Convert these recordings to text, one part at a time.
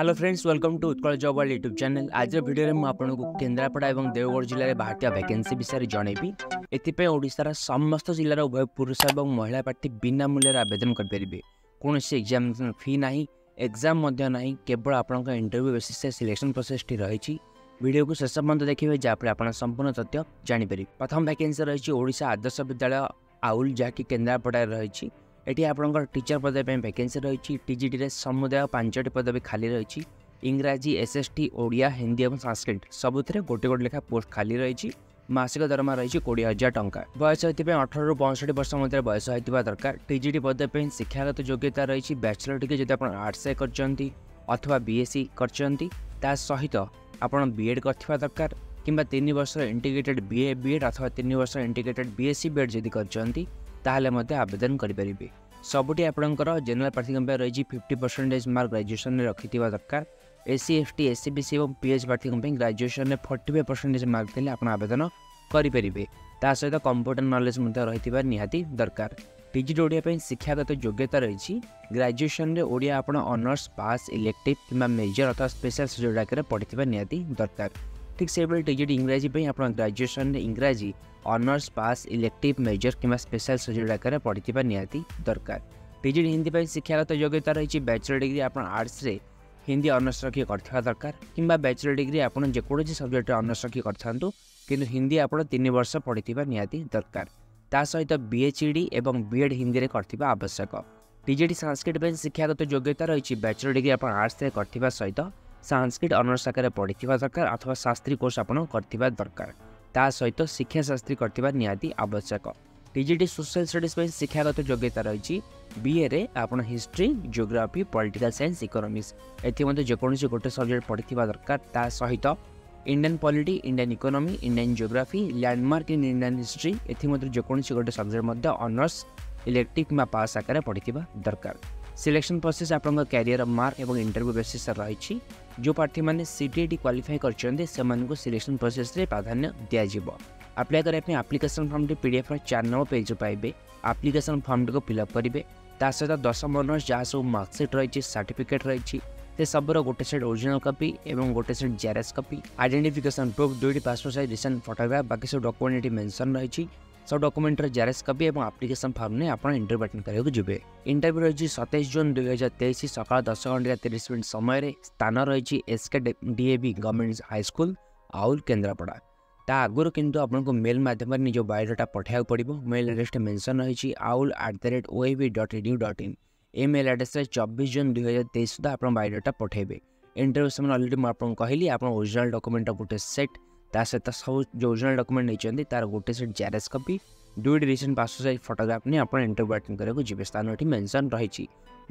hello friends welcome to Utkal job world YouTube channel ଆଜିର ଭିଡ଼ିଓରେ ମୁଁ ଆପଣଙ୍କୁ କେନ୍ଦ୍ରାପଡ଼ା ଏବଂ ଦେଓଗଡ଼ ଜିଲ୍ଲାରେ ବାହାରିଥିବା ଭ୍ୟାକେନ୍ସି ବିଷୟରେ ଜଣେଇବି ଏଥିପାଇଁ ଓଡ଼ିଶାର ସମସ୍ତ ଜିଲ୍ଲାର ଉଭୟ ପୁରୁଷ ଏବଂ ମହିଳା ପ୍ରାର୍ଥୀ ବିନା ମୂଲ୍ୟରେ ଆବେଦନ କରିପାରିବେ କୌଣସି ଏକ୍ଜାମିନେସନ୍ ଫି ନାହିଁ ଏକ୍ଜାମ୍ ମଧ୍ୟ ନାହିଁ କେବଳ ଆପଣଙ୍କ ଇଣ୍ଟରଭ୍ୟୁ ବେସିସ୍ରେ ସିଲେକ୍ସନ୍ ପ୍ରୋସେସ୍ଟି ରହିଛି ଭିଡ଼ିଓକୁ ଶେଷ ପର୍ଯ୍ୟନ୍ତ ଦେଖିବେ ଯାହାଫଳରେ ଆପଣ ସମ୍ପୂର୍ଣ୍ଣ ତଥ୍ୟ ଜାଣିପାରିବେ ପ୍ରଥମ ଭ୍ୟାକେନ୍ସି ରହିଛି ଓଡ଼ିଶା ଆଦର୍ଶ ବିଦ୍ୟାଳୟ ଆଉଲ୍ ଯାହାକି କେନ୍ଦ୍ରାପଡ଼ାରେ ରହିଛି এটি আপনকৰ টিচাৰ পদৰ পেইন ভেকেন্সী ৰৈচি টিজিডি ৰে সমুদয় পাঁচটা পদবি খালি ৰৈচি ইংৰাজী এসএসটি ওড়িয়া হিন্দী আৰু সংস্কৃত সবউতৰে গটে গটে লেখা পোষ্ট খালি ৰৈচি মাসিক দৰম আ ৰৈচি 20000 টংকা বয়স হৈতৈ 18 ৰ 62 বছৰৰ ভিতৰত বয়স হৈতবা দৰকাৰ টিজিডি পদৰ পেইন শিক্ষাগত যোগ্যতা ৰৈচি ব্যাচেলৰ'কে যদি আপোন আৰছে কৰচন্তি অথবা বিএসসি কৰচন্তি তাৰ সহিত আপোন বিএড কৰতিবা দৰকাৰ কিম্বা 3 বছৰ ইন্টিগ্রেটেড বিএ বিএড অথবা 3 বছৰ ইন্টিগ্রেটেড বিএসসি বিএড যদি কৰচন্তি ତାହେଲେ ମଧ୍ୟ ଆବେଦନ କରିପାରିବେ ସବୁଠି ଆପଣଙ୍କର ଜେନେରାଲ୍ ପ୍ରାର୍ଥୀଙ୍କ ପାଇଁ ରହିଛି ଫିଫ୍ଟି ପରସେଣ୍ଟେଜ୍ ମାର୍କ ଗ୍ରାଜୁଏସନ୍ରେ ରଖିଥିବା ଦରକାର C SC C B C ଏବଂ ପି ଏଚ୍ ପ୍ରାର୍ଥୀଙ୍କ ପାଇଁ ଗ୍ରାଜୁଏସନ୍ରେ ଫର୍ଟି ଫାଇଭ୍ ପରସେଣ୍ଟେଜ୍ ମାର୍କ ଥିଲେ ଆପଣ ଆବେଦନ କରିପାରିବେ ତା ସହିତ କମ୍ପ୍ୟୁଟର ନଲେଜ୍ ମଧ୍ୟ ରହିଥିବା ନିହାତି ଦରକାର ଟିଜିଟ୍ ଓଡ଼ିଆ ପାଇଁ ଶିକ୍ଷାଗତ ଯୋଗ୍ୟତା ରହିଛି ଗ୍ରାଜୁଏସନ୍ରେ ଓଡ଼ିଆ ଆପଣ ଅନର୍ସ ପାସ୍ ଇଲେକ୍ଟିଭ୍ କିମ୍ବା ମେଜର୍ ଅଥବା ସ୍ପେଶାଲ୍ ସବଜେକ୍ଟ ପଢ଼ିଥିବା ନିହାତି ଦରକାର ঠিক ସେଇଭଳି ଟି ଜି ଟି ଇଂରାଜୀ ପାଇଁ ଆପଣ ଗ୍ରାଜୁଏସନ୍ରେ ଇଂରାଜୀ ଅନର୍ସ ପାସ୍ ଇଲେକ୍ଟିଭ୍ ମେଜର୍ କିମ୍ବା ସ୍ପେଶାଲ୍ ସବଜେକ୍ଟ ଆକାରରେ ପଢ଼ିଥିବା ନିହାତି ଦରକାର ଟି ଜି ଟି ହିନ୍ଦୀ ପାଇଁ ଶିକ୍ଷାଗତ ଯୋଗ୍ୟତା ରହିଛି ବ୍ୟାଚଲର୍ ଡିଗ୍ରୀ ଆପଣ ଆର୍ଟ୍ସରେ ହିନ୍ଦୀ ଅନର୍ସ ରଖି କରିଥିବା ଦରକାର କିମ୍ବା ବ୍ୟାଚଲର୍ ଡିଗ୍ରୀ ଆପଣ ଯେକୌଣସି ସବଜେକ୍ଟରେ ଅନର୍ସ ରଖି କରିଥାନ୍ତୁ କିନ୍ତୁ ହିନ୍ଦୀ ଆପଣ ତିନି ବର୍ଷ ପଢ଼ିଥିବା ନିହାତି ଦରକାର ତା ସହିତ ବିଏଚ୍ଇଡ଼ି ଏବଂ ବିଏଡ଼୍ ହିନ୍ଦୀରେ କରିଥିବା ଆବଶ୍ୟକ ଟି ଜି ଟି ସାଂସ୍କ୍ରିଟ୍ ପାଇଁ ଶିକ୍ଷାଗତ ଯୋଗ୍ୟତା ରହିଛି ବ୍ୟାଚଲର୍ ଡିଗ୍ରୀ ଆପଣ ଆର୍ଟ୍ସରେ କରିଥିବା ସହିତ ସାଂସ୍କ୍ରିଟ ଅନର୍ସ ଆକାରରେ ପଢ଼ିଥିବା ଦରକାର ଅଥବା ଶାସ୍ତ୍ରୀ କୋର୍ସ ଆପଣ କରିଥିବା ଦରକାର ତା ସହିତ ଶିକ୍ଷାଶାସ୍ତ୍ରୀ କରିଥିବା ନିହାତି ଆବଶ୍ୟକ ଟିଜିଟି ସୋସିଆଲ ଷ୍ଟଡିଜ୍ ପାଇଁ ଶିକ୍ଷାଗତ ଯୋଗ୍ୟତା ରହିଛି ବିଏରେ ଆପଣ history geography political science economics ଏଥିମଧ୍ୟ ଯେକୌଣସି ଗୋଟେ ସବଜେକ୍ଟ ପଢ଼ିଥିବା ଦରକାର ତା ସହିତ Indian polity Indian economy Indian geography landmark in Indian history ଏଥିମଧ୍ୟରୁ ଯେକୌଣସି ଗୋଟେ ସବଜେକ୍ଟ ମଧ୍ୟ ଅନର୍ସ ଇଲେକ୍ଟ୍ରିକ୍ କିମ୍ବା ପାସ୍ ଆକାରରେ ପଢ଼ିଥିବା ଦରକାର ସିଲେକ୍ସନ୍ ପ୍ରୋସେସ୍ ଆପଣଙ୍କ କ୍ୟାରିୟର ମାର୍କ ଏବଂ ଇଣ୍ଟରଭ୍ୟୁ ବେସିସ୍ରେ ରହିଛି ଯେଉଁ ପ୍ରାର୍ଥୀମାନେ ସି ଟି ଟି କ୍ୱାଲିଫାଏ କରିଛନ୍ତି ସେମାନଙ୍କୁ ସିଲେକ୍ସନ୍ ପ୍ରୋସେସ୍ରେ ପ୍ରାଧାନ୍ୟ ଦିଆଯିବ ଆପ୍ଲାଏ କରିବା ପାଇଁ ଆପ୍ଲିକେସନ୍ ଫର୍ମଟି ପି ଡି ଏଫ୍ର ଚାରି ନମ୍ବର ପେଜ୍ରୁ ପାଇବେ ଆପ୍ଲିକେସନ୍ ଫର୍ମଟିକୁ ଫିଲ୍ଅପ୍ କରିବେ ତା ସହିତ ଦଶ ମନର୍ସ ଯାହା ସବୁ ମାର୍କସିଟ୍ ରହିଛି ସାର୍ଟିଫିକେଟ୍ ରହିଛି ସେ ସବୁର ଗୋଟେ ସେଟ୍ ଓରିଜିନାଲ୍ କପି ଏବଂ ଗୋଟେ set xerox copy identification proof ଦୁଇଟି ପାସପୋର୍ଟ ସାଇଜ୍ ରିସେଣ୍ଟ ଫଟୋଗ୍ରାଫ୍ ବାକି ସବୁ ଡକୁମେଣ୍ଟ ଏଠି ମେନ୍ସନ୍ ରହିଛି सब डकुमेंटर जेरेक्स कपि और आप्लिकेसन फर्म ने आप इंटरव्यू अटेड करने जब इंटरव्यू रही सतैश जून दुई हजार तेईस सका दस घंटा तीस मिनट समय स्थान रही SK DAB government high school Aul Kendrapara ତା ଆଗରୁ କିନ୍ତୁ ଆପଣଙ୍କୁ ମେଲ୍ ମାଧ୍ୟମରେ ନିଜ ବାୟୋଡାଟା ପଠାଇବାକୁ ପଡ଼ିବ ମେଲ୍ ଆଡ୍ରେସ୍ଟା ମେନ୍ସନ୍ ରହିଛି Aul at the rate OAB dot EDU dot in email ଆଡ୍ରେସ୍ରେ ଚବିଶ ଜୁନ୍ ଦୁଇହଜାର ତେଇଶ ସୁଦ୍ଧା ଆପଣ ବାୟୋଡାଟା ପଠାଇବେ ଇଣ୍ଟରଭ୍ୟୁ ସେମାନେ ଅଲରେଡ଼ି ମୁଁ ଆପଣଙ୍କୁ କହିଲି ଆପଣ ଓରିଜିନାଲ୍ ଡକୁମେଣ୍ଟର ଗୋଟେ ସେଟ୍ તાસેતા યોજના ડક્યુમેન્ટ ନେଇଛନ୍ତି ତାର ଗୋଟେ ସେଟ୍ ଜେରେକ୍ସ କପି ଦୁଇଟି ରିସେଣ୍ଟ ପାସପୋର୍ଟ ସାଇଜ୍ ଫଟୋଗ୍ରାଫ ନେଇ ଆପଣ ଇଣ୍ଟରଭ୍ୟୁ ଆଟେଣ୍ଡ କରିବାକୁ ଯିବେ ସ୍ଥାନ ଏଠି ମେନ୍ସନ୍ ରହିଛି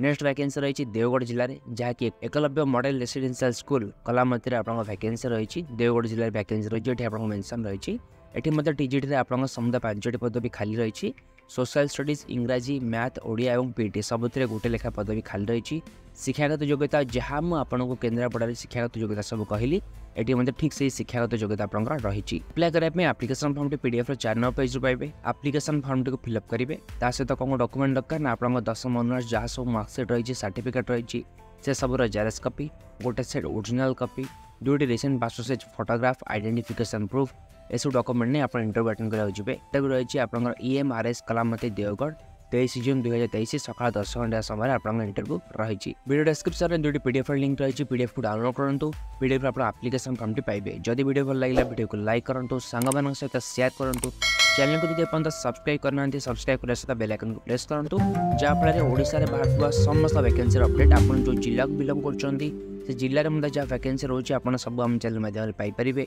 ନେକ୍ସଟ ଭ୍ୟାକେନ୍ସି ରହିଛି ଦେଓଗଡ଼ ଜିଲ୍ଲାରେ ଯାହାକି ଏକଲବ୍ୟ ମଡେଲ ରେସିଡେନ୍ସିଆଲ ସ୍କୁଲ କଲାମତୀରେ ଆପଣଙ୍କ ଭ୍ୟାକେନ୍ସି ରହିଛି ଦେଓଗଡ଼ ଜିଲ୍ଲାରେ ଭ୍ୟାକେନ୍ସି ରହିଛି ଏଠି ଆପଣଙ୍କ ମେନ୍ସନ୍ ରହିଛି ଏଠି ମଧ୍ୟ ଟିଜିଟିରେ ଆପଣଙ୍କ ସମୁଦାୟ ପାଞ୍ଚଟି ପଦ ବି ଖାଲି ରହିଛି সোশ্যাল স্টডিজ ইংরাজি ম্যাথ ওড়িয়া এবং পিটি ସବୁଥିରେ ଗୋଟେ ଲେଖା ପଦବୀ ଖାଲି ରହିଛି ଶିକ୍ଷାଗତ ଯୋଗ୍ୟତା ଯାହା ମୁଁ ଆପଣଙ୍କୁ କେନ୍ଦ୍ରାପଡ଼ାରେ ଶିକ୍ଷାଗତ ଯୋଗ୍ୟତା ସବୁ କହିଲି ଏଠି ମଧ୍ୟ ଠିକ୍ ସେହି ଶିକ୍ଷାଗତ ଯୋଗ୍ୟତା ଆପଣଙ୍କର ରହିଛି ଆପ୍ଲାଏ କରିବା ପାଇଁ ଆପ୍ଲିକେସନ୍ ଫର୍ମଟି ପିଡ଼ିଏଫ୍ର ଚାରି ନମ୍ବର ପେଜ୍ରୁ ପାଇବେ ଆପ୍ଲିକେସନ୍ ଫର୍ମଟିକୁ ଫିଲ୍ଅପ୍ କରିବେ ତା ସହିତ କ'ଣ ଡକୁମେଣ୍ଟ ଦରକାର ନା ଆପଣଙ୍କ ଦଶମ ଅନର୍ସ ଯାହା ସବୁ ମାର୍କସିଟ୍ ରହିଛି ସାର୍ଟିଫିକେଟ୍ ରହିଛି ସେସବୁର ଜେରକ୍ସ କପି ଗୋଟେ set original copy दुईट recent passport photograph identification proof एसब document नहीं आज इंटरव्यू अटेंड करा जाए तेज रही है आपर इएमआरएस कलामती देवगढ़ तेईस जून दुई हजार तेईस सकाल दस घंटा समय आप इंटरव्यू रही भिडियो डिस्क्रिप्सन में दुईट पीडफ लिंक रही है पीडफ को डाउनलोड करूँ पीडफ आप आप्लिकेसन फर्म टी पाए जदि भिड भल लगे भिडियो को लाइक करूँ सांग सहित सेयार करते चैनल को जी अपन सब्सक्राइब करना सब्सक्राइब करने सहित बेलैकन को प्रेस करूँ जहाँफल में ओडार बाहर समस्त वैकेंसी अपडेट आप जो जिला बिलंग करते ସେ ଜିଲ୍ଲାରେ ମଧ୍ୟ ଯାହା ଭ୍ୟାକେନ୍ସି ରହୁଛି ଆପଣ ସବୁ ଆମ ଚ୍ୟାନେଲ୍ ମାଧ୍ୟମରେ ପାଇପାରିବେ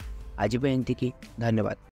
ଆଜି ପାଇଁ ଏତିକି ଧନ୍ୟବାଦ